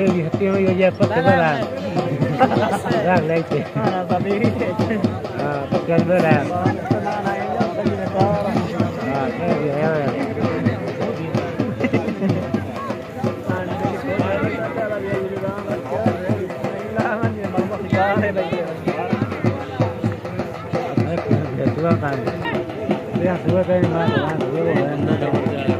Eh, hati mo yung yepat ka ba lang? Lang, lang siya. Ah, pagkan ba lang? Ah, kaya di ayaw. Ay, pinagdatuwa ka. Kaya suwa tayo ni mga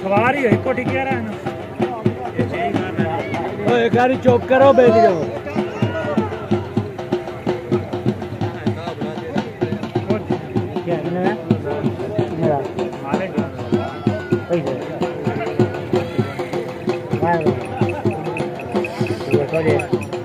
अखबार ही को ठीक कह रहा है एक गाड़ी चौक करो बैठ जाओ Yeah.